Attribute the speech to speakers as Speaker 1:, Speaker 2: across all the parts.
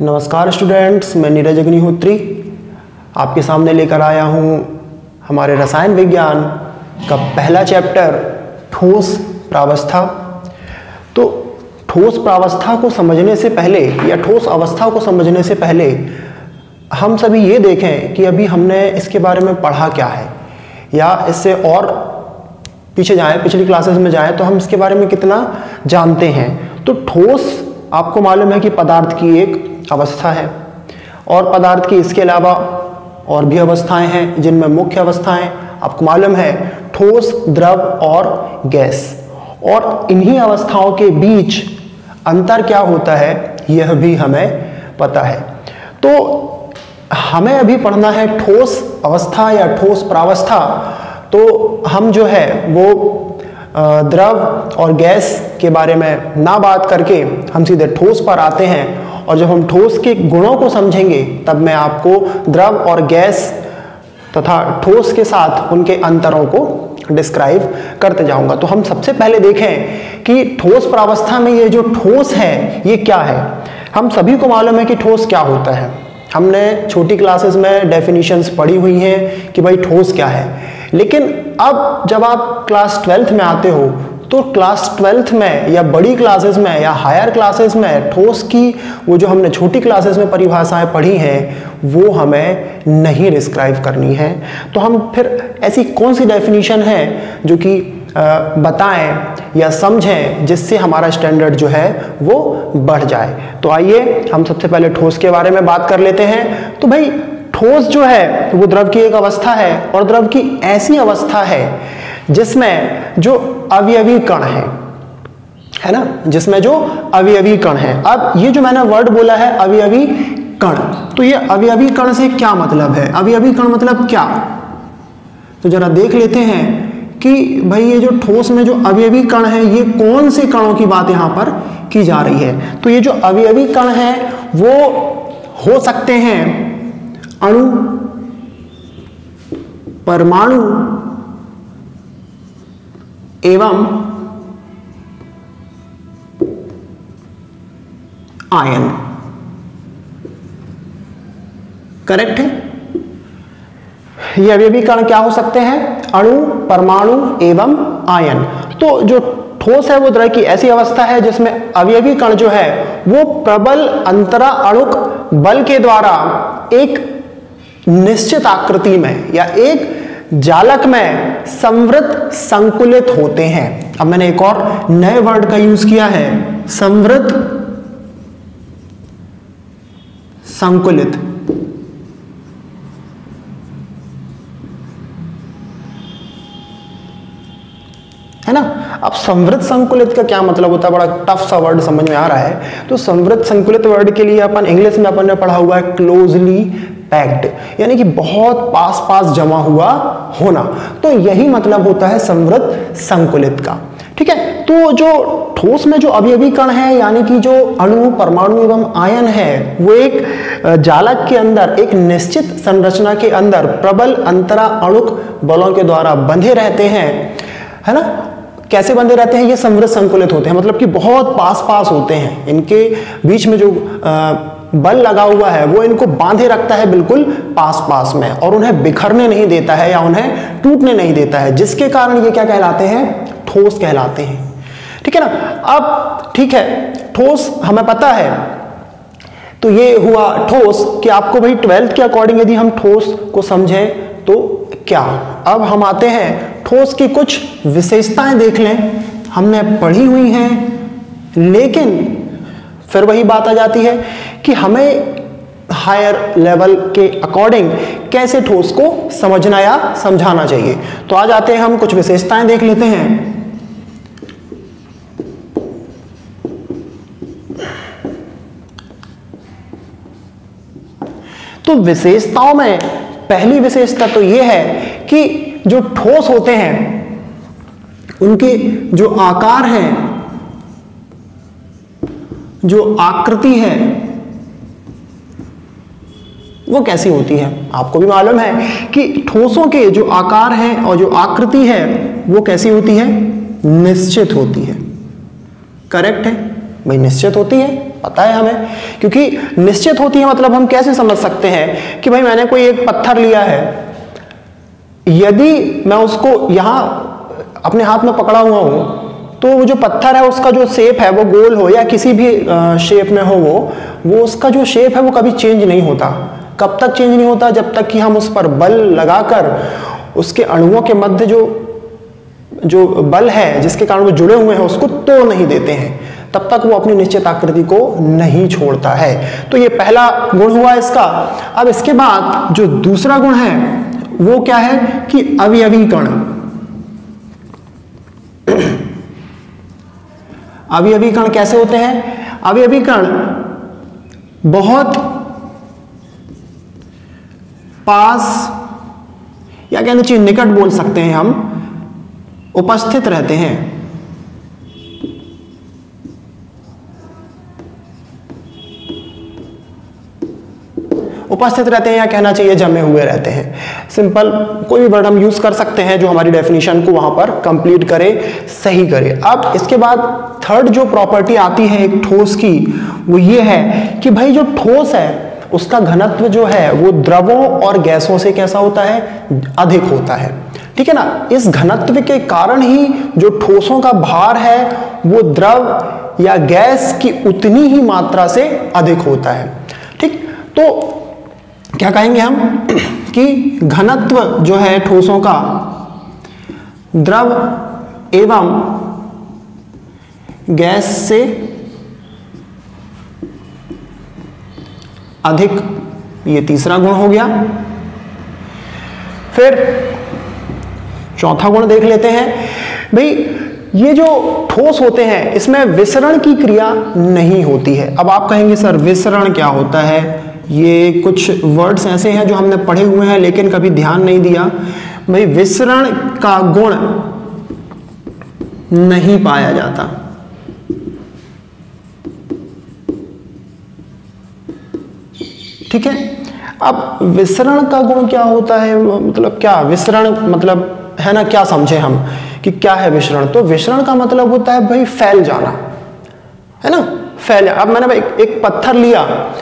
Speaker 1: नमस्कार स्टूडेंट्स, मैं नीरज अग्निहोत्री। आपके सामने लेकर आया हूँ हमारे रसायन विज्ञान का पहला चैप्टर, ठोस प्रावस्था। तो ठोस प्रावस्था को समझने से पहले या ठोस अवस्था को समझने से पहले हम सभी ये देखें कि अभी हमने इसके बारे में पढ़ा क्या है। या इससे और पीछे जाएँ, पिछली क्लासेस में जाएँ तो हम इसके बारे में कितना जानते हैं। तो ठोस आपको मालूम है कि पदार्थ की एक अवस्था है। और पदार्थ की इसके अलावा और भी अवस्थाएँ हैं, जिनमें मुख्य अवस्थाएँ आपको मालूम है, ठोस, द्रव और गैस। और इन्हीं अवस्थाओं के बीच अंतर क्या होता है, यह भी हमें पता है। तो हमें अभी पढ़ना है ठोस अवस्था या ठोस प्रावस्था। तो हम जो है, वो द्रव और गैस के बारे में ना बात करके हम सीधे ठोस पर आते हैं और जब हम ठोस के गुणों को समझेंगे, तब मैं आपको द्रव और गैस तथा ठोस के साथ उनके अंतरों को डिस्क्राइब करते जाऊँगा। तो हम सबसे पहले देखें कि ठोस प्रावस्था में ये जो ठोस है, ये क्या है? हम सभी को मालूम है कि ठोस क्या होता है। हमने छोटी क्लासेस में डेफिनेशंस पढ़ी हुई हैं कि भाई ठोस क्या है। लेकिन अब जब आप क्लास ट्वेल्थ में आते हो तो क्लास ट्वेल्थ में या बड़ी क्लासेस में या हायर क्लासेस में ठोस की वो जो हमने छोटी क्लासेस में परिभाषाएँ पढ़ी हैं, वो हमें नहीं डिस्क्राइब करनी है। तो हम फिर ऐसी कौन सी डेफिनेशन है जो कि बताएँ या समझें जिससे हमारा स्टैंडर्ड जो है वो बढ़ जाए? तो आइए हम सबसे पहले ठोस के बारे में बात कर लेते हैं। तो भाई ठोस जो है, वो द्रव की एक अवस्था है और द्रव की ऐसी अवस्था है जिसमें जो अवयवी कण है है ना? जिसमें जो अवयवी कण है। अब ये जो मैंने वर्ड बोला है, अवयवी कण तो ये अवयवी कण से क्या मतलब है? अवयवी कण मतलब क्या? तो जरा देख लेते हैं कि भाई ये जो ठोस में जो अवयवी कण है, ये कौन से कणों की बात यहाँ पर की जा रही है? तो ये जो अवयवी कण है, वो हो सकते हैं अणु, परमाणु एवं आयन। करेक्ट है? ये अवयवी कण क्या हो सकते हैं? अणु, परमाणु एवं आयन। तो जो ठोस है वो द्रव की ऐसी अवस्था है जिसमें अवयवी कण जो है, वो प्रबल अंतरा अणुक बल के द्वारा एक निश्चित आकृति में या एक जालक में संवृत संकुलित होते हैं। अब मैंने एक और नए वर्ड का यूज़ किया है। संवृत संकुलित। है ना? अब संवृत संकुलित का क्या मतलब होता है? बड़ा टफ सा वर्ड समझ में आ रहा है। तो संवृत संकुलित वर्ड के लिए अपन इंग्लिश में अपन ने पढ़ा हुआ है क्लोजली पैक्ड यानी कि बहुत पास पास जमा हुआ होना। तो यही मतलब होता है संवृत संकुलित का। ठीक है? तो जो ठोस में जो अवयवी कण है यानी कि जो अणु परमाणु एवं आयन है वो एक जालक के अंदर एक निश्चित संरचना के अंदर प्रबल अंतरा अणुक बलों के द्वारा बंधे रहते हैं। है ना? कैसे बंधे रहते हैं? ये समृद्ध संकुलित होते हैं। मतलब कि बहुत पास पास होते हैं। इनके बीच में जो आ, बल लगा हुआ है, वो इनको बांधे रखता है बिल्कुल पास पास में और उन्हें बिखरने नहीं देता है या उन्हें टूटने नहीं देता है, जिसके कारण ये क्या कहलाते हैं? ठोस कहलाते हैं। ठीक है ना? अब ठीक है, ठोस हमें पता है। तो ये हुआ ठोस कि आपको भाई ट्वेल्थ के अकॉर्डिंग यदि हम ठोस को समझें तो क्या? अब हम आते हैं, ठोस की कुछ विशेषताएँ देख लें। हमने पढ़ी हुई हैं, लेकिन फिर वही बात आ जाती है कि हमें हायर लेवल के अकॉर्डिंग कैसे ठोस को समझना या समझाना चाहिए। तो आज आते हैं हम कुछ विशेषताएँ देख लेते हैं। तो विशेषताओं में पहली विशेषता तो यह है कि जो ठोस होते हैं, उनके जो आकार हैं जो आकृति है, वो कैसी होती है? आपको भी मालूम है कि ठोसों के जो आकार हैं और जो आकृति है, वो कैसी होती है? निश्चित होती है। करेक्ट है? भाई, निश्चित होती है? पता है हमें। क्योंकि निश्चित होती है मतलब हम कैसे समझ सकते हैं कि भाई, मैंने कोई एक पत्थर लिया है। यदि मैं उसको यहाँ अपने हाथ में पकड़ा हुआ हूँ तो वो जो पत्थर है, उसका जो शेप है, वो गोल हो या किसी भी शेप में हो वो वो उसका जो शेप है, वो कभी चेंज नहीं होता। कब तक चेंज नहीं होता? जब तक कि हम उस पर बल लगाकर, उसके अणुओं के मध्य जो जो बल है, जिसके कारण वो जुड़े हुए हैं, उसको तोड़ नहीं देते हैं। तब तक वो अपनी निश्चित आकृति को नहीं छोड़ता है। तो ये पहला गुण हुआ इसका। अब इसके बाद जो दूसरा गुण है, वो क्या है कि अवयवी कण अवयवी कण कैसे होते हैं? अवयवी कण बहुत पास या कहना चाहिए निकट बोल सकते हैं हम, उपस्थित रहते हैं। उपस्थित रहते हैं या कहना चाहिए जमे हुए रहते हैं। सिंपल कोई भी वर्ड हम यूज़ कर सकते हैं जो हमारी डेफिनेशन को वहाँ पर कंप्लीट करे, सही करे। अब इसके बाद थर्ड जो प्रॉपर्टी आती है एक ठोस की, वो ये है कि भाई जो ठोस है, उसका घनत्व जो है, वो द्रवों और गैसों से कैसा होता है? अधिक होता है। ठीक है ना? इस घनत्व के कारण ही जो ठोसों का भार है, वो द्रव या गैस की उतनी ही मात्रा से अधिक होता है। ठीक? तो क्या कहेंगे हम? कि घनत्व जो है ठोसों का, द्रव एवं गैस से अधिक ये तीसरा गुण हो गया। फिर चौथा गुण देख लेते हैं। भाई, ये जो ठोस होते हैं, इसमें विसरण की क्रिया नहीं होती है। अब आप कहेंगे, सर, विसरण क्या होता है? ये कुछ वर्ड्स ऐसे हैं जो हमने पढ़े हुए हैं, लेकिन कभी ध्यान नहीं दिया। भाई, विसरण का गुण नहीं पाया जाता। ठीक है? अब विसरण का गुण क्या होता है? मतलब क्या विसरण मतलब है ना, क्या समझे हम कि क्या है विसरण? तो विसरण का मतलब होता है, भाई, फैल जाना। है ना? फैल। अब मैंने एक, एक पत्थर लिया।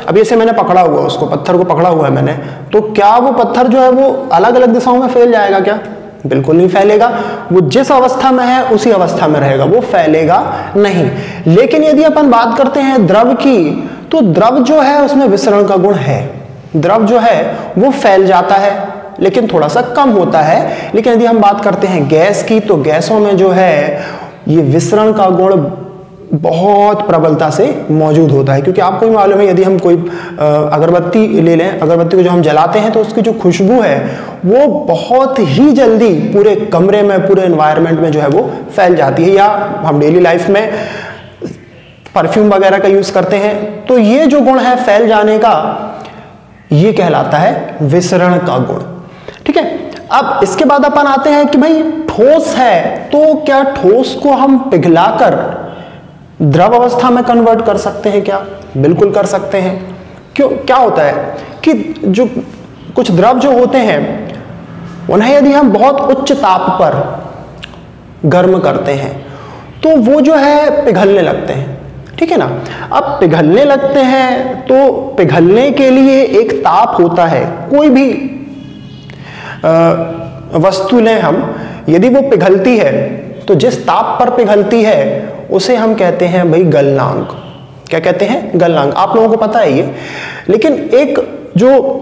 Speaker 1: अब ऐसे मैंने पकड़ा हुआ उसको पत्थर को पकड़ा हुआ है मैंने। तो क्या वो पत्थर जो है वो अलग अलग दिशाओं में फैल जाएगा क्या? बिल्कुल नहीं फैलेगा। वो जिस अवस्था में है उसी अवस्था में रहेगा। वो फैलेगा नहीं। लेकिन यदि अपन बात करते हैं द्रव की तो द्रव जो है उसमें विसरण का गुण है। द्रव जो है वो फैल जाता है लेकिन थोड़ा सा कम होता है। लेकिन यदि हम बात करते हैं गैस की तो गैसों में जो है ये विसरण का गुण बहुत प्रबलता से मौजूद होता है। क्योंकि आपको भी मालूम है, यदि हम कोई अगरबत्ती ले लें, अगरबत्ती को जो हम जलाते हैं तो उसकी जो खुशबू है, वो बहुत ही जल्दी पूरे कमरे में, पूरे एनवायरनमेंट में जो है वो फैल जाती है। या हम डेली लाइफ में परफ्यूम वगैरह का यूज़ करते हैं तो ये जो गुण है फैल जाने का, ये कहलाता है विसरण का गुण। ठीक है? अब इसके बाद अपन आते हैं कि भाई ठोस है तो क्या ठोस को हम पिघलाकर द्रव अवस्था में कन्वर्ट कर सकते हैं क्या? बिल्कुल कर सकते हैं। क्यों? क्या होता है कि जो कुछ द्रव जो होते हैं, उन्हें यदि हम बहुत उच्च ताप पर गर्म करते हैं तो वो जो है पिघलने लगते हैं। ठीक है ना? अब पिघलने लगते हैं तो पिघलने के लिए एक ताप होता है। कोई भी वस्तु लें हम, यदि वो पिघलती है तो जिस ताप पर पिघलती है उसे हम कहते हैं भाई गलनांक। क्या कहते हैं? गलनांक। आप लोगों को पता है ये। लेकिन एक जो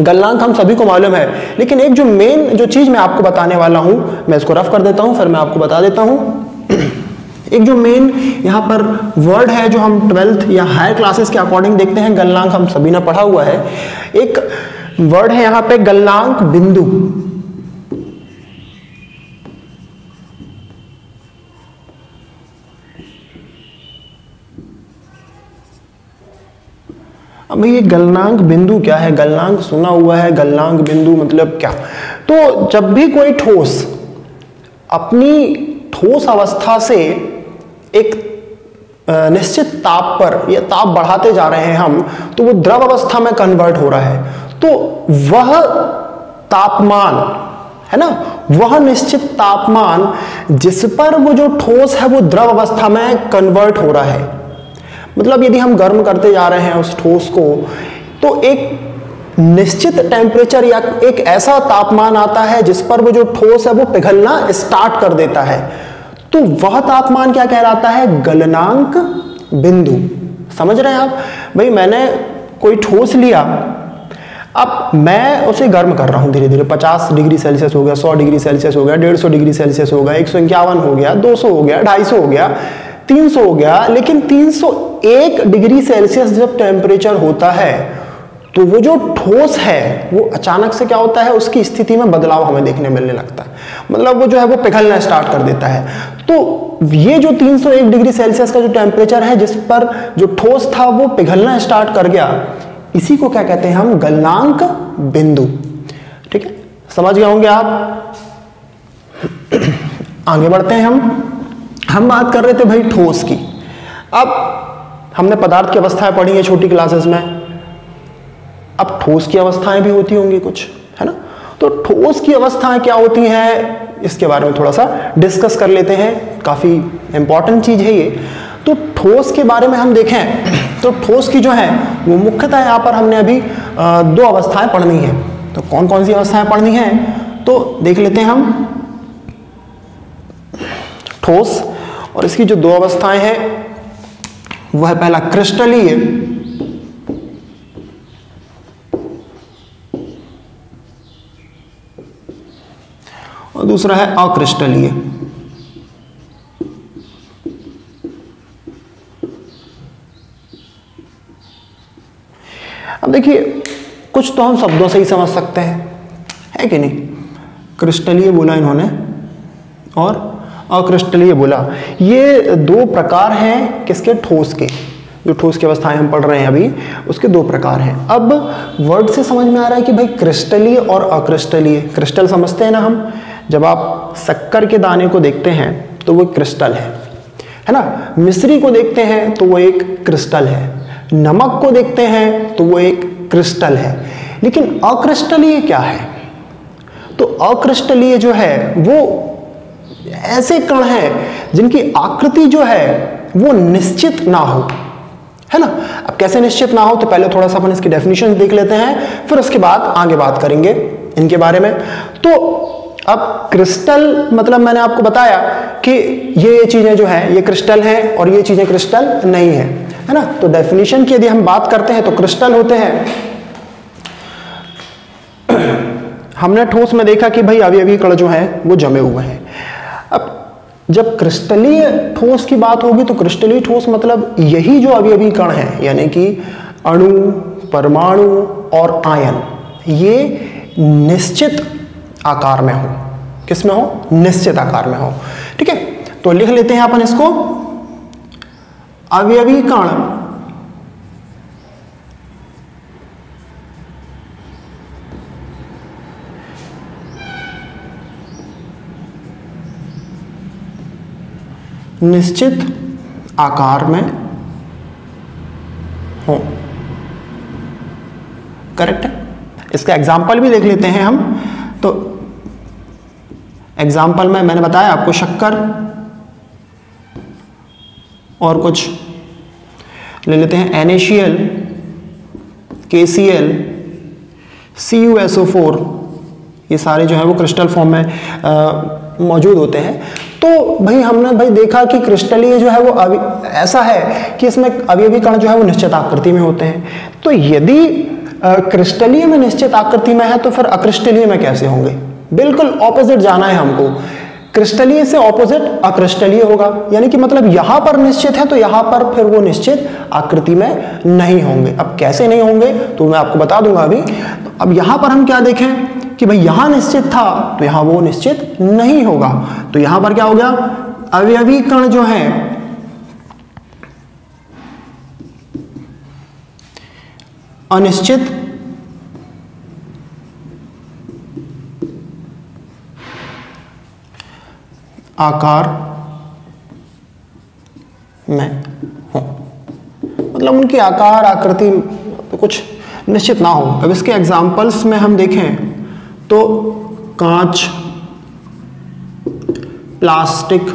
Speaker 1: गलनांक हम सभी को मालूम है, लेकिन एक जो मेन जो चीज़ मैं आपको बताने वाला हूँ, मैं इसको रफ कर देता हूँ, फिर मैं आपको बता देता हूँ। एक जो मेन यहाँ पर वर्ड है जो हम ट्वेल्थ या हायर क्लासेस के अकॉर्डिंग देखते हैं, गलनांक हम सभी ने पढ़ा हुआ है। एक वर्ड है यहाँ पे गलनांक बिंदु। अब ये गलनांक बिंदु क्या है? गलनांक सुना हुआ है, गलनांक बिंदु मतलब क्या? तो जब भी कोई ठोस अपनी ठोस अवस्था से एक निश्चित ताप पर या ताप बढ़ाते जा रहे हैं हम तो वो द्रव अवस्था में कन्वर्ट हो रहा है। तो वह तापमान, है ना? वह निश्चित तापमान जिस पर वो जो ठोस है, वो द्रव अवस्था में कन्वर्ट हो रहा है। मतलब यदि हम गर्म करते जा रहे हैं उस ठोस को तो एक निश्चित टेम्परेचर या एक ऐसा तापमान आता है जिस पर वो जो ठोस है वो पिघलना स्टार्ट कर देता है। तो वह तापमान क्या कहलाता है? गलनांक बिंदु। समझ रहे हैं आप? भाई, मैंने कोई ठोस लिया, अब मैं उसे गर्म कर रहा हूँ धीरे धीरे 50 डिग्री सेल्सियस हो गया 100 डिग्री सेल्सियस हो गया 150 डिग्री सेल्सियस हो गया, एक सौ इक्यावन हो गया 200 हो गया 250 हो गया। 300 हो गया, लेकिन 301 डिग्री सेल्सियस जब टेम्परेचर होता है तो वो जो ठोस है, वो अचानक से क्या होता है, उसकी स्थिति में बदलाव हमें देखने मिलने लगता है। मतलब वो जो है, वो पिघलना स्टार्ट कर देता है। तो ये जो 301 डिग्री सेल्सियस का जो टेम्परेचर है, जिस पर जो ठोस था, वो पिघलना स्टार्ट कर गया। इसी को क्या कहते हैं हम? गलनांक बिंदु। ठीक है? समझ गए होंगे आप? आगे बढ़ते हैं हम। हम बात कर रहे थे भाई ठोस की। अब हमने पदार्थ की अवस्थाएँ पढ़ी है छोटी क्लासेस में। अब ठोस की अवस्थाएँ भी होती होंगी कुछ, है ना? तो ठोस की अवस्थाएँ क्या होती हैं, इसके बारे में थोड़ा सा डिस्कस कर लेते हैं। काफ़ी इंपॉर्टेंट चीज़ है ये। तो ठोस के बारे में हम देखें तो ठोस की जो है, वो मुख्यतः यहाँ पर हमने अभी दो अवस्थाएँ पढ़नी है। तो कौन कौन सी अवस्थाएँ पढ़नी है? तो देख लेते हैं हम। ठोस और इसकी जो दो अवस्थाएँ हैं, वह पहला क्रिस्टलीय और दूसरा है अक्रिस्टलीय। अब देखिए, कुछ तो हम शब्दों से ही समझ सकते हैं, है कि नहीं? क्रिस्टलीय बोला इन्होंने, और अक्रिस्टलीय बोला। ये दो प्रकार हैं किसके? ठोस के। जो ठोस की अवस्थाएँ हम पढ़ रहे हैं अभी, उसके दो प्रकार हैं। अब वर्ड से समझ में आ रहा है कि भाई क्रिस्टलीय और अक्रिस्टलीय क्रिस्टल समझते हैं ना हम, जब आप शक्कर के दाने को देखते हैं तो वो क्रिस्टल है। है ना? मिश्री को देखते हैं तो वो एक क्रिस्टल है। नमक को देखते हैं तो वो एक क्रिस्टल है। लेकिन अक्रिस्टलीय क्या है? तो अक्रिस्टलीय जो है, वो ऐसे कण हैं जिनकी आकृति जो है, वो निश्चित ना हो। है ना? अब कैसे निश्चित ना हो तो पहले थोड़ा सा अपन इसकी डेफिनेशन देख लेते हैं, फिर उसके बाद आगे बात करेंगे इनके बारे में। तो अब क्रिस्टल मतलब मैंने आपको बताया कि ये ये चीज़ें जो है, ये क्रिस्टल हैं और ये चीज़ें क्रिस्टल नहीं है। है ना? तो डेफिनेशन की यदि हम बात करते हैं तो क्रिस्टल होते हैं। हमने ठोस में देखा कि भाई अभी अभी कण जो है, वो जमे हुए हैं। जब क्रिस्टलीय ठोस की बात होगी तो क्रिस्टलीय ठोस मतलब यही जो अभी अभी कण है, यानी कि अणु, परमाणु और आयन, ये निश्चित आकार में हो। किसमें हो? निश्चित आकार में हो। ठीक है? तो लिख लेते हैं अपन इसको। अवयवी कण। निश्चित आकार में हो। करेक्ट है? इसका एग्ज़ाम्पल भी देख लेते हैं हम। तो एग्ज़ाम्पल में मैंने बताया आपको शक्कर और कुछ। ले लेते हैं NaCl K C L C U S O four ये सारे जो है वो क्रिस्टल फॉर्म में मौजूद होते हैं। तो भाई हमने भाई देखा कि क्रिस्टलीय जो है वो अभी ऐसा है कि इसमें कण जो है वो निश्चित आकृति में होते हैं। तो यदि क्रिस्टलीय में निश्चित आकृति में है तो फिर अक्रिस्टलीय में कैसे होंगे? बिल्कुल ऑपोजिट जाना है हमको। क्रिस्टलीय से ऑपोजिट अक्रिस्टलीय होगा। यानी कि मतलब यहाँ पर निश्चित है तो यहाँ पर फिर वो निश्चित आकृति में नहीं होंगे। अब कैसे नहीं होंगे तो मैं आपको बता दूँगा अभी। तो अब यहाँ पर हम क्या देखें कि भाई यहाँ निश्चित था तो यहाँ वो निश्चित नहीं होगा। तो यहाँ पर क्या हो गया? अवयवी कण जो है, अनिश्चित आकार? में हो। मतलब उनकी आकार, आकृति कुछ निश्चित ना हो। अब इसके एग्जाम्पल्स में हम देखें तो कांच प्लास्टिक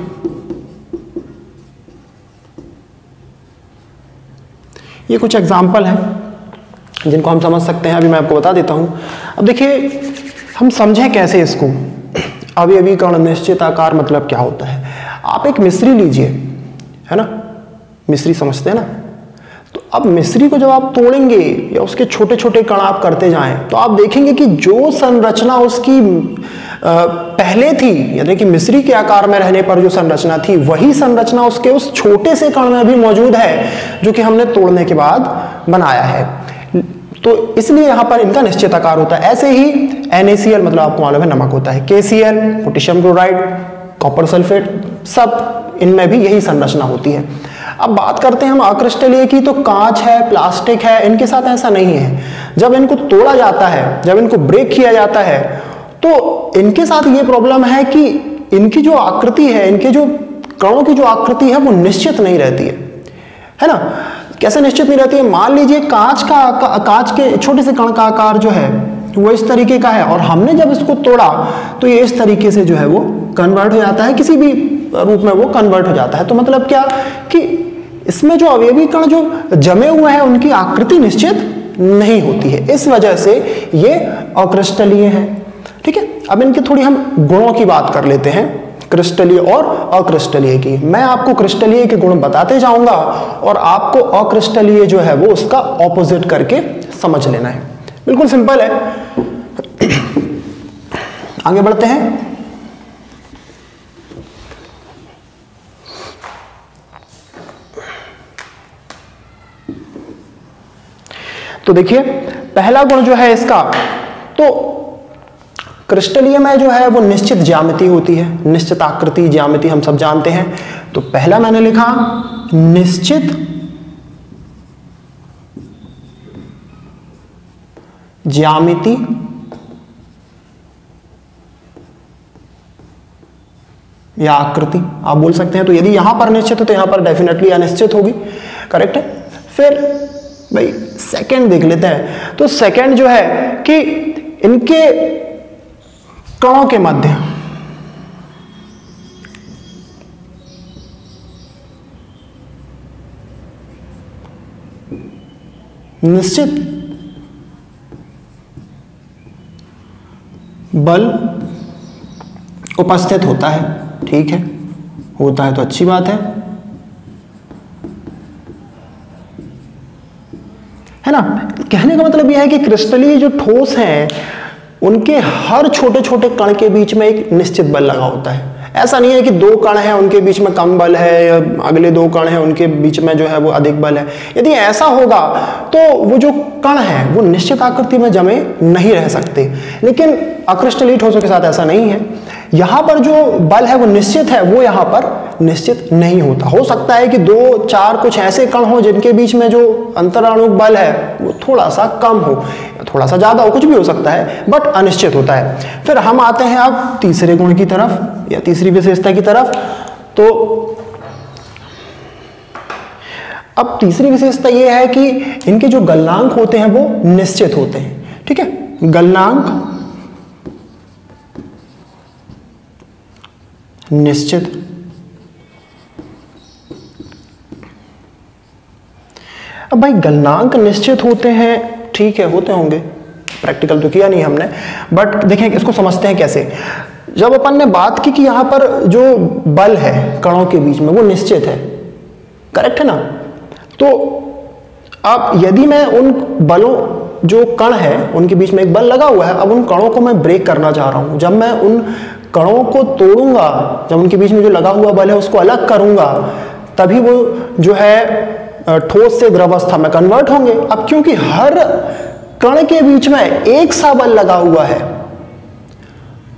Speaker 1: ये कुछ एग्ज़ाम्पल हैं जिनको हम समझ सकते हैं। अभी मैं आपको बता देता हूँ। अब देखिए, हम समझें कैसे इसको? अभी कर्ण निश्चित आकार मतलब क्या होता है? आप एक मिश्री लीजिए, है ना? मिश्री समझते हैं ना? तो अब मिश्री को जब आप तोड़ेंगे या उसके छोटे छोटे कण आप करते जाएँ तो आप देखेंगे कि जो संरचना उसकी पहले थी, यानी कि मिश्री के आकार में रहने पर जो संरचना थी, वही संरचना उसके उस छोटे से कण में भी मौजूद है, जो कि हमने तोड़ने के बाद बनाया है। तो इसलिए यहाँ पर इनका निश्चित आकार होता है। ऐसे ही NaCl मतलब आपको मालूम है, नमक होता है। KCl potassium chloride, copper sulphate, सब इनमें भी यही संरचना होती है। अब बात करते हैं हम अक्रिस्टलीय की तो कांच है, प्लास्टिक है, इनके साथ ऐसा नहीं है। जब इनको तोड़ा जाता है, जब इनको ब्रेक किया जाता है तो इनके साथ ये प्रॉब्लम है कि इनकी जो आकृति है, इनके जो कणों की जो आकृति है, वो निश्चित नहीं रहती है। है ना? कैसे निश्चित नहीं रहती है? मान लीजिए कांच का कांच के छोटे से कण का आकार जो है, वो इस तरीके का है। और हमने जब इसको तोड़ा तो ये इस तरीके से जो है वो कन्वर्ट हो जाता है। किसी भी रूप में वो कन्वर्ट हो जाता है। तो मतलब क्या कि इसमें जो अवयवी कण जो जमे हुए हैं, उनकी आकृति निश्चित नहीं होती है। इस वजह से ये अक्रिस्टलीय है। ठीक है? अब इनके थोड़ी हम गुणों की बात कर लेते हैं। क्रिस्टलीय और अक्रिस्टलीय की। मैं आपको क्रिस्टलीय के गुण बताते जाऊँगा और आपको अक्रिस्टलीय जो है वो उसका ऑपोजिट करके समझ लेना है। बिल्कुल सिंपल है। आगे बढ़ते हैं। तो देखिए, पहला गुण जो है इसका तो क्रिस्टलीय में जो है वो निश्चित ज्यामिति होती है, निश्चित आकृति, ज्यामिति हम सब जानते हैं। तो पहला मैंने लिखा, निश्चित ज्यामिति या आकृति, आप बोल सकते हैं। तो यदि यहाँ पर निश्चित है तो यहाँ पर डेफिनेटली अनिश्चित होगी। करेक्ट है? फिर भाई सेकंड देख लेते हैं। तो सेकंड जो है कि इनके कणों के मध्य। निश्चित बल उपस्थित होता है, ठीक है? होता है तो अच्छी बात है। है ना? कहने का मतलब यह है कि क्रिस्टलीय जो ठोस हैं उनके हर छोटे छोटे कण के बीच में एक निश्चित बल लगा होता है। ऐसा नहीं है कि दो कण हैं, उनके बीच में कम बल है, या अगले दो कण हैं, उनके बीच में जो है वो अधिक बल है। यदि ऐसा होगा तो वो जो कण है, वो निश्चित आकृति में जमे नहीं रह सकते। लेकिन अक्रिस्टलीय ठोसों के साथ ऐसा नहीं है। यहाँ पर जो बल है वो निश्चित है, वो यहाँ पर निश्चित नहीं होता। हो सकता है कि दो, चार कुछ ऐसे कण हो जिनके बीच में जो अंतराणु बल है, वो थोड़ा सा कम हो थोड़ा सा ज़्यादा हो, कुछ भी हो सकता है बट अनिश्चित होता है। फिर हम आते हैं अब तीसरे गुण की तरफ़, या तीसरी विशेषता की तरफ़। तो अब तीसरी विशेषता यह है कि इनके जो गलनांक होते हैं, वो निश्चित होते हैं। ठीक है? गलनांक निश्चित। अब भाई गलनांक निश्चित होते हैं, ठीक है, होते होंगे। प्रैक्टिकल तो किया नहीं हमने। बट देखें इसको समझते हैं कैसे। जब अपन ने बात की कि यहाँ पर जो बल है, कणों के बीच में, वो निश्चित है। करेक्ट है ना? तो अब यदि मैं उन बलों, जो कण है, उनके बीच में एक बल लगा हुआ है, अब उन कणों को मैं ब्रेक करना चाह रहा हूँ। जब मैं उन कणों को तोड़ूँगा, जब उनके बीच में जो लगा हुआ बल है उसको अलग करूँगा, तभी वो जो है ठोस से द्रवस्था में कन्वर्ट होंगे। अब क्योंकि हर कण के बीच में एक सा बल लगा हुआ है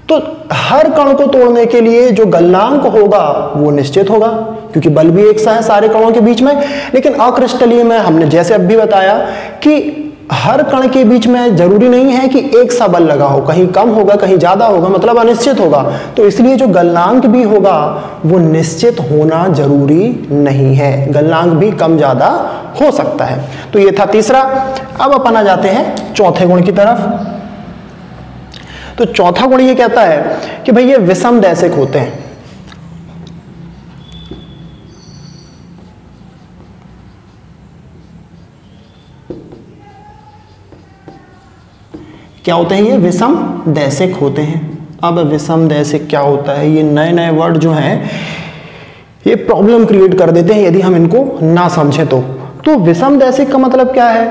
Speaker 1: तो हर कण को तोड़ने के लिए जो गलनांक होगा, वो निश्चित होगा, क्योंकि बल भी एक सा है सारे कणों के बीच में। लेकिन अक्रिस्टलीय में हमने जैसे अब भी बताया कि हर कण के बीच में ज़रूरी नहीं है कि एक सा बल लगा हो, कहीं कम होगा, कहीं ज़्यादा होगा मतलब अनिश्चित होगा। तो इसलिए जो गलनांक भी होगा, वो निश्चित होना ज़रूरी नहीं है। गलनांक भी कम ज़्यादा हो सकता है। तो ये था तीसरा। अब अपन आ जाते हैं चौथे गुण की तरफ़। तो चौथा गुण ये कहता है कि भाई ये विषम दैसिक होते हैं। क्या होते हैं ये? विषम दैसिक होते हैं। अब विषम दैसिक क्या होता है? ये नए नए वर्ड जो हैं, ये प्रॉब्लम क्रिएट कर देते हैं यदि हम इनको ना समझें तो। तो विषम दैसिक का मतलब क्या है?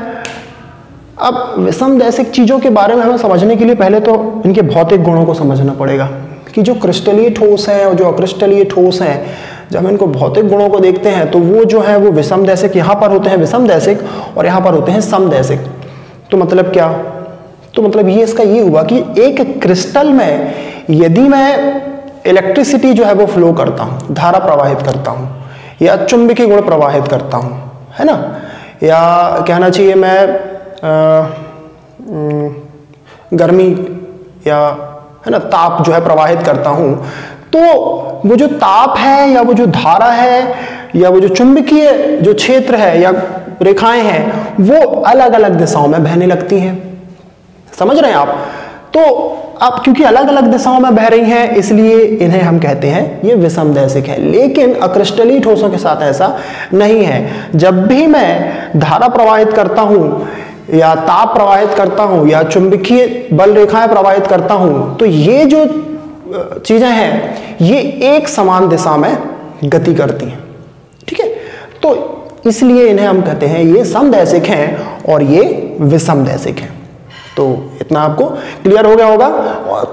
Speaker 1: अब विषम दैसिक चीज़ों के बारे में हमें समझने के लिए पहले तो इनके भौतिक गुणों को समझना पड़ेगा कि जो क्रिस्टलीय ठोस है और जो अक्रिस्टलीय ठोस है, जब हम इनको भौतिक गुणों को देखते हैं तो वो जो है वो विषम दैसिक यहाँ पर होते हैं विषम दैसिक और यहाँ पर होते हैं सम दैसिक। तो मतलब क्या? तो मतलब ये इसका ये हुआ कि एक क्रिस्टल में यदि मैं इलेक्ट्रिसिटी जो है वो फ्लो करता हूँ धारा प्रवाहित करता हूँ या चुंबकीय गुण प्रवाहित करता हूँ है ना? या कहना चाहिए मैं आ, गर्मी या है ना ताप जो है प्रवाहित करता हूँ तो वो जो ताप है या वो जो धारा है या वो जो चुंबकीय जो क्षेत्र है या रेखाएँ हैं वो अलग अलग दिशाओं में बहने लगती हैं। समझ रहे हैं आप? तो अब क्योंकि अलग अलग दिशाओं में बह रही हैं, इसलिए इन्हें हम कहते हैं, ये विषम दैसिक है। लेकिन अक्रिस्टली ठोसों के साथ ऐसा नहीं है। जब भी मैं धारा प्रवाहित करता हूँ, या ताप प्रवाहित करता हूँ, या चुंबकीय बल रेखाएँ प्रवाहित करता हूँ तो ये जो चीज़ें हैं, ये एक समान दिशा में गति करती हैं। ठीक है? तो इसलिए इन्हें हम कहते हैं, ये समदैसिक हैं और ये विषम दैसिक हैं। तो इतना आपको क्लियर हो गया होगा।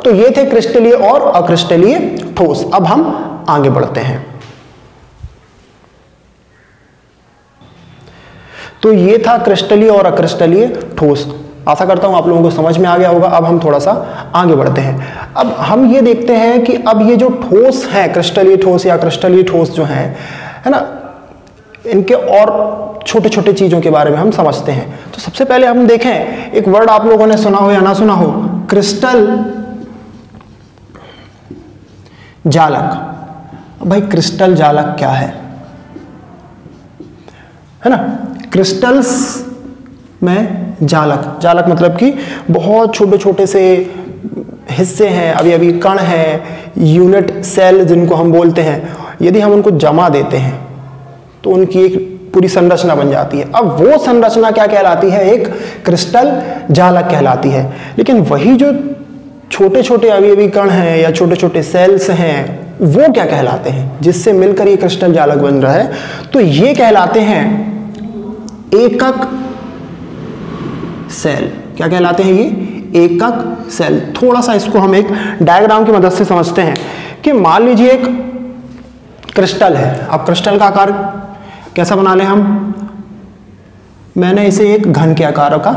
Speaker 1: तो ये थे क्रिस्टलीय और अक्रिस्टलीय ठोस। अब हम आगे बढ़ते हैं। तो ये था क्रिस्टलीय और अक्रिस्टलीय ठोस। आशा करता हूँ आप लोगों को समझ में आ गया होगा। अब हम थोड़ा सा आगे बढ़ते हैं। अब हम ये देखते हैं कि अब ये जो ठोस है, क्रिस्टलीय ठोस या क्रिस्टलीय ठोस जो है है ना, इनके और छोटे छोटे चीज़ों के बारे में हम समझते हैं। तो सबसे पहले हम देखें, एक वर्ड आप लोगों ने सुना हो या ना सुना हो क्रिस्टल जालक। भाई क्रिस्टल जालक क्या है? है ना? क्रिस्टल्स में जालक। जालक मतलब कि बहुत छोटे छोटे से हिस्से हैं अभी अभी कण हैं यूनिट सेल जिनको हम बोलते हैं। यदि हम उनको जमा देते हैं तो उनकी एक पूरी संरचना बन जाती है। अब वो संरचना क्या कहलाती है? एक क्रिस्टल जालक कहलाती है। लेकिन वही जो छोटे छोटे अवयवी कण हैं या छोटे छोटे सेल्स हैं, वो क्या कहलाते हैं? जिससे मिलकर ये क्रिस्टल जालक बन रहा है। तो ये कहलाते हैं एकक सेल क्या कहलाते हैं ये? एकक सेल थोड़ा सा इसको हम एक डायग्राम की मदद से समझते हैं कि मान लीजिए एक क्रिस्टल है। अब क्रिस्टल का आकार कैसा बना लें हम? मैंने इसे एक घन के आकार का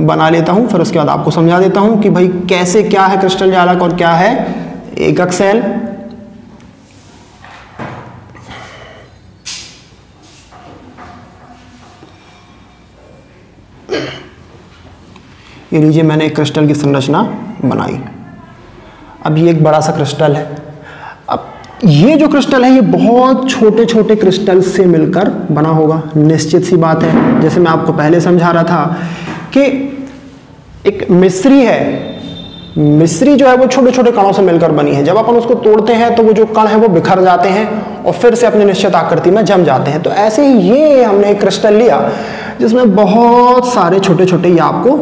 Speaker 1: बना लेता हूँ, फिर उसके बाद आपको समझा देता हूँ कि भाई कैसे क्या है क्रिस्टल जालक और क्या है एकक सेल ये लीजिए मैंने एक क्रिस्टल की संरचना बनाई। अब ये एक बड़ा सा क्रिस्टल है। ये जो क्रिस्टल है, ये बहुत छोटे छोटे क्रिस्टल से मिलकर बना होगा। निश्चित सी बात है। जैसे मैं आपको पहले समझा रहा था कि एक मिश्री है। मिश्री जो है, वो छोटे छोटे कणों से मिलकर बनी है। जब अपन उसको तोड़ते हैं तो वो जो कण है, वो बिखर जाते हैं और फिर से अपने निश्चित आकृति में जम जाते हैं। तो ऐसे ही ये हमने एक क्रिस्टल लिया, जिसमें बहुत सारे छोटे छोटे ये आपको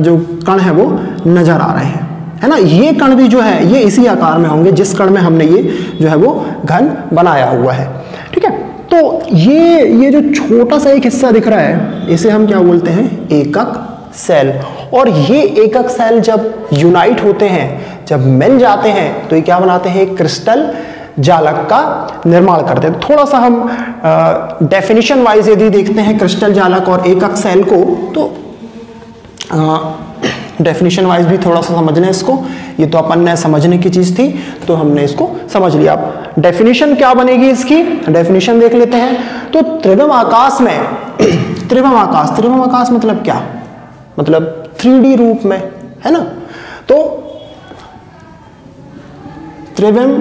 Speaker 1: जो कण है, वो नज़र आ रहे हैं। है ना? ये कण भी जो है, ये इसी आकार में होंगे, जिस कण में हमने ये जो है वो घन बनाया हुआ है। ठीक है? तो ये ये जो छोटा सा एक हिस्सा दिख रहा है, इसे हम क्या बोलते हैं? एकक सेल। और ये एकक सेल जब यूनाइट होते हैं, जब मिल जाते हैं तो ये क्या बनाते हैं? क्रिस्टल जालक का निर्माण करते हैं। थोड़ा सा हम डेफिनेशन वाइज यदि देखते हैं क्रिस्टल जालक और एकक सेल को तो डेफिनेशन वाइज भी थोड़ा सा समझना है इसको। ये तो अपन ने समझने की चीज़ थी तो हमने इसको समझ लिया। डेफिनेशन क्या बनेगी इसकी? डेफिनेशन देख लेते हैं। तो त्रिभम आकाश में त्रिभम आकाश त्रिभम आकाश मतलब क्या? मतलब थ्री रूप में, है ना? तो त्रिभम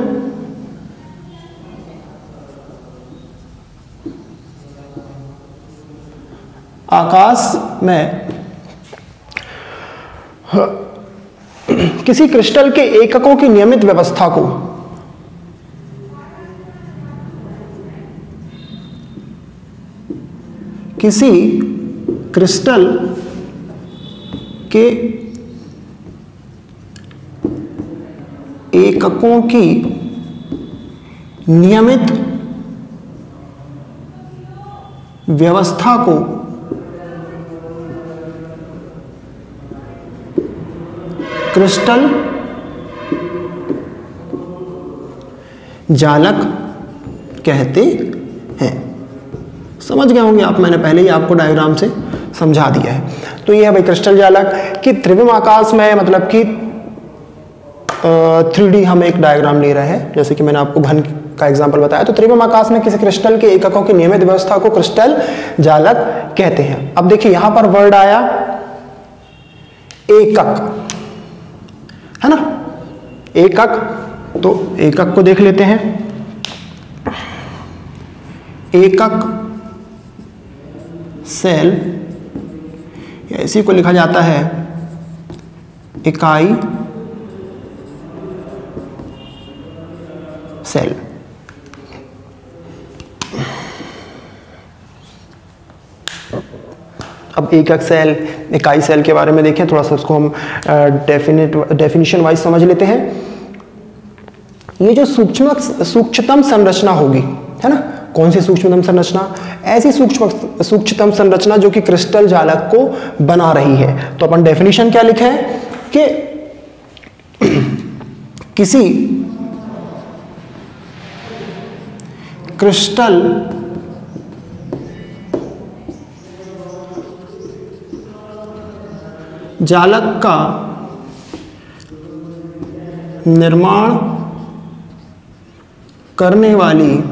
Speaker 1: आकाश में किसी क्रिस्टल के एककों की नियमित व्यवस्था को। किसी क्रिस्टल के एककों की नियमित व्यवस्था को क्रिस्टल, जालक कहते हैं। समझ गए होंगे आप, मैंने पहले ही आपको डायग्राम से समझा दिया है। तो ये है भाई क्रिस्टल जालक कि त्रिविम आकाश में मतलब कि थ्री हम एक डायग्राम ले रहे हैं। जैसे कि मैंने आपको घन का एग्जांपल बताया तो त्रिविम आकाश में किसी क्रिस्टल के एककों की नियमित व्यवस्था को क्रिस्टल जालक कहते हैं। अब देखिए, यहाँ पर वर्ड आया, एकक। है ना? एकक तो एकक को देख लेते हैं। एकक सेल या इसी को लिखा जाता है, इकाई सेल अब एकक सेल इकाई सेल के बारे में देखें, थोड़ा सा उसको हम डेफिनेट डेफिनेशन वाइज समझ लेते हैं। ये जो सूक्ष्म, सूक्ष्मतम संरचना होगी, है ना? कौन सी सूक्ष्मतम संरचना? ऐसी सूक्ष्म, सूक्ष्मतम संरचना जो कि क्रिस्टल जालक को बना रही है। तो अपन डेफिनेशन क्या लिखे हैं? कि किसी क्रिस्टल जालक का निर्माण करने वाली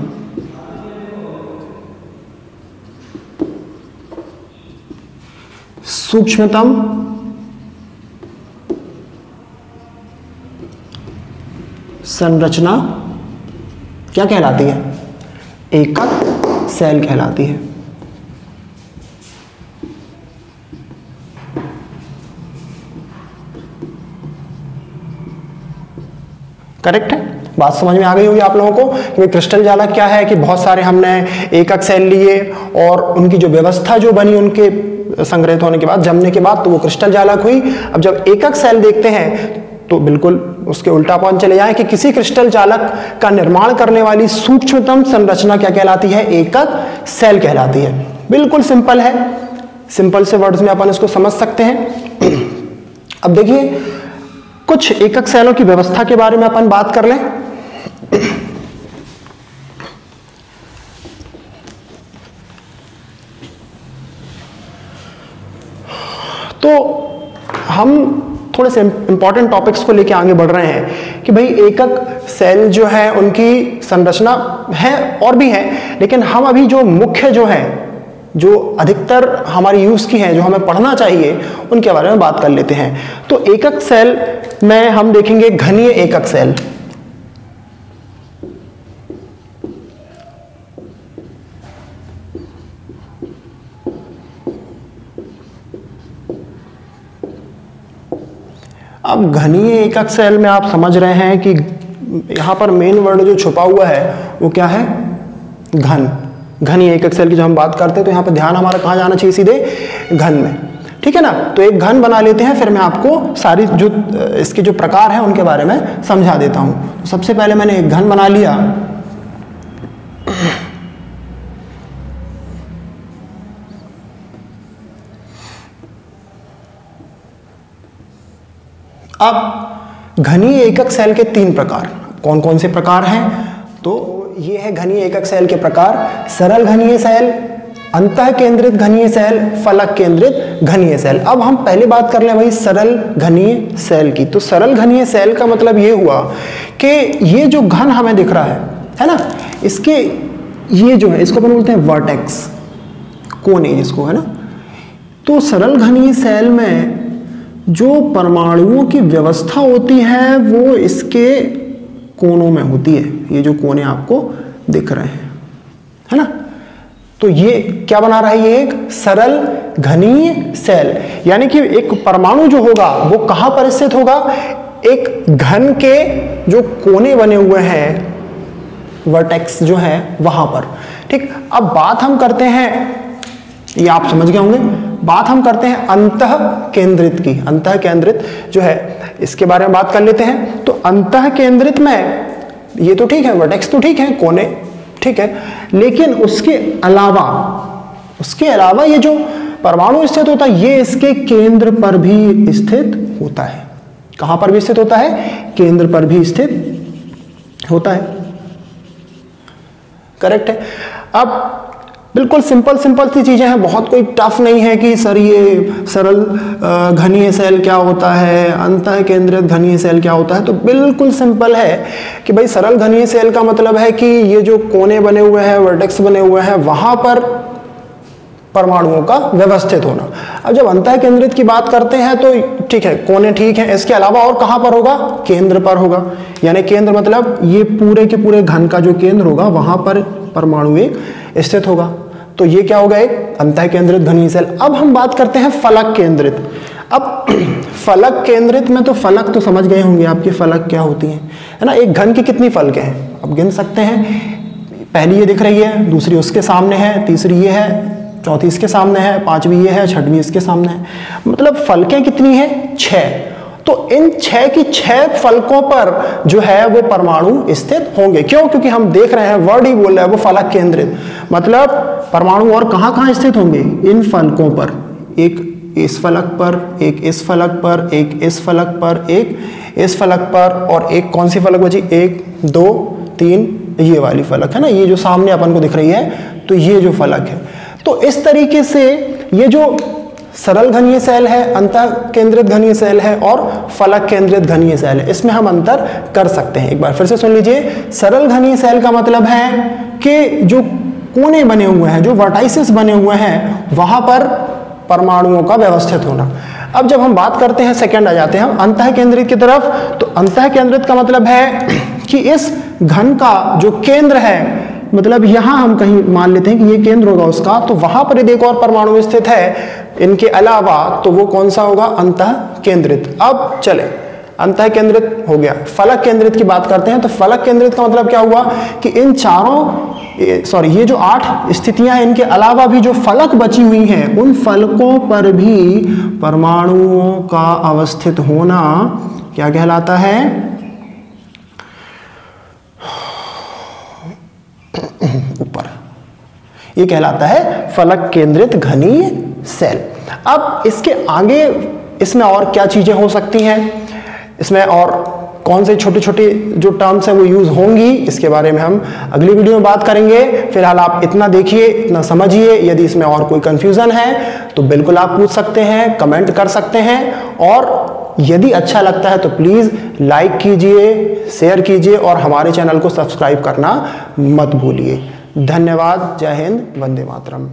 Speaker 1: सूक्ष्मतम संरचना क्या कहलाती है? एकक सेल कहलाती है। करेक्ट है? बात समझ में आ गई होगी आप लोगों को कि क्रिस्टल जालक क्या है कि बहुत सारे हमने एकक सेल लिए और उनकी जो व्यवस्था जो बनी उनके संग्रहित होने के बाद, जमने के बाद तो वो क्रिस्टल जालक हुई। अब जब एकक सेल देखते हैं तो बिल्कुल उसके उल्टा पहुँच चले जाए कि किसी क्रिस्टल जालक का निर्माण करने वाली सूक्ष्मतम संरचना क्या कहलाती है? एकक सेल कहलाती है। बिल्कुल सिंपल है। सिंपल से वर्ड्स में अपन इसको समझ सकते हैं। अब देखिए कुछ एकक सेलों की व्यवस्था के बारे में अपन बात कर लें। तो हम थोड़े से इंपॉर्टेंट टॉपिक्स को लेके आगे बढ़ रहे हैं कि भाई एकक सेल जो है, उनकी संरचना है और भी है, लेकिन हम अभी जो मुख्य जो है जो अधिकतर हमारी यूज़ की है, जो हमें पढ़ना चाहिए, उनके बारे में बात कर लेते हैं। तो एकक सेल में हम देखेंगे घनीय एकक सेल अब घनीय एकक सेल में आप समझ रहे हैं कि यहाँ पर मेन वर्ड जो छुपा हुआ है, वो क्या है? घन। घनी एकक सेल की जब हम बात करते हैं तो यहाँ पर ध्यान हमारा कहाँ जाना चाहिए? सीधे घन में। ठीक है ना? तो एक घन बना लेते हैं, फिर मैं आपको सारी जो, इसके जो प्रकार हैं, उनके बारे में समझा देता हूँ। तो सबसे पहले मैंने एक घन बना लिया। अब घनी एकक सेल के तीन प्रकार। कौन कौन से प्रकार हैं? तो ये है घनीय एकक सेल के प्रकार, सरल घनीय सेल अंत केंद्रित घनीय सेल फलक केंद्रित घनीय सेल। अब हम पहले बात कर ले भाई सरल घनीय सेल की। तो सरल घनीय सेल का मतलब ये हुआ कि ये जो घन हमें दिख रहा है है ना? इसके, ये जो है, इसको अपन बोलते हैं वर्टेक्स कोने जिसको, है ना? तो सरल घनीय सेल में जो परमाणुओं की व्यवस्था होती है, वो इसके कोनों में होती है, ये जो कोने आपको दिख रहे हैं, है ना? तो ये क्या बना रहा है? ये एक सरल घनीय सेल, यानी कि एक परमाणु जो होगा, वो कहाँ पर स्थित होगा? एक घन के जो कोने बने हुए हैं वर्टेक्स जो है, वहाँ पर। ठीक, अब बात हम करते हैं, ये आप समझ गए होंगे, बात हम करते हैं अंत केंद्रित की अंत केंद्रित जो है इसके बारे में बात कर लेते हैं। तो अंत केंद्रित में, ये तो ठीक है वर्टेक्स तो ठीक है, कोने ठीक है, लेकिन उसके अलावा उसके अलावा ये जो परमाणु स्थित होता है, ये इसके केंद्र पर भी स्थित होता है। कहाँ पर भी स्थित होता है? केंद्र पर भी स्थित होता है। करेक्ट है? अब बिल्कुल सिंपल सिंपल सी चीज़ें हैं। बहुत कोई टफ नहीं है कि सर ये सरल घनीय सेल क्या होता है, अंत केंद्रित घनीय सेल क्या होता है। तो बिल्कुल सिंपल है कि भाई सरल घनीय सेल का मतलब है कि ये जो कोने बने हुए हैं वर्टेक्स बने हुए हैं, वहाँ पर परमाणुओं का व्यवस्थित होना। अब जब अंत केंद्रित की बात करते हैं तो ठीक है, कोने ठीक है। इसके अलावा और कहाँ पर होगा? केंद्र पर होगा। यानी केंद्र मतलब ये पूरे के पूरे घन का जो केंद्र होगा, वहाँ पर परमाणु एक स्थित होगा। तो ये क्या होगा एक अंत केंद्रित ध्वनि सेल। अब हम बात करते हैं फलक केंद्रित। अब फलक केंद्रित में तो फलक तो समझ गए होंगे आपकी फलक क्या होती है। है ना? एक घन की कितनी फलकें हैं? अब गिन सकते हैं। पहली ये दिख रही है, दूसरी उसके सामने है, तीसरी ये है, चौथी इसके सामने है, पांचवी ये है, छठवीं इसके सामने है। मतलब फलकें कितनी है? छह। तो इन छह की छह फलकों पर जो है वो परमाणु स्थित होंगे। क्यों? क्योंकि हम देख रहे हैं वर्ड ही बोल रहे हैं, वो फलक केंद्रित। मतलब परमाणु और कहाँ कहाँ स्थित होंगे? इन फलकों पर। एक इस फलक पर, एक इस फलक पर, एक इस फलक पर, एक इस फलक पर, और एक कौन सी फलक बची? एक, दो, तीन, ये वाली फलक, है ना? ये जो सामने अपन को दिख रही है तो ये जो फलक है। तो इस तरीके से ये जो सरल घनीय सेल है अंत केंद्रित घनीय सेल है, और फलक केंद्रित घनीय सेल है। इसमें हम अंतर कर सकते हैं। एक बार फिर से सुन लीजिए। सरल घनीय सेल का मतलब है कि जो कोने बने हुए हैं, जो वर्टाइसिस बने हुए हैं, वहाँ पर परमाणुओं का व्यवस्थित होना। अब जब हम बात करते हैं सेकंड आ जाते हैं हम अंत केंद्रित की तरफ़ तो अंत केंद्रित का मतलब है कि इस घन का जो केंद्र है मतलब यहाँ हम कहीं मान लेते हैं कि ये केंद्र होगा उसका तो वहाँ पर यदि एक और परमाणु स्थित है, इनके अलावा तो वो कौन सा होगा? अंत केंद्रित अब चले। अंत केंद्रित हो गया। फलक केंद्रित की बात करते हैं तो फलक केंद्रित का मतलब क्या हुआ कि इन चारों सॉरी ये जो आठ स्थितियाँ इनके अलावा भी जो फलक बची हुई हैं, उन फलकों पर भी परमाणुओं का अवस्थित होना क्या कहलाता है? ऊपर। ये कहलाता है फलक केंद्रित घनीय सेल। अब इसके आगे, इसमें और क्या चीज़ें हो सकती हैं? इसमें और कौन से छोटे छोटे जो टर्म्स हैं वो यूज़ होंगी, इसके बारे में हम अगली वीडियो में बात करेंगे। फ़िलहाल आप इतना देखिए, इतना समझिए, यदि इसमें और कोई कंफ्यूजन है तो बिल्कुल आप पूछ सकते हैं कमेंट कर सकते हैं। और यदि अच्छा लगता है तो प्लीज़ लाइक कीजिए शेयर कीजिए और हमारे चैनल को सब्सक्राइब करना मत भूलिए। धन्यवाद, जय हिंद, वंदे मातरम।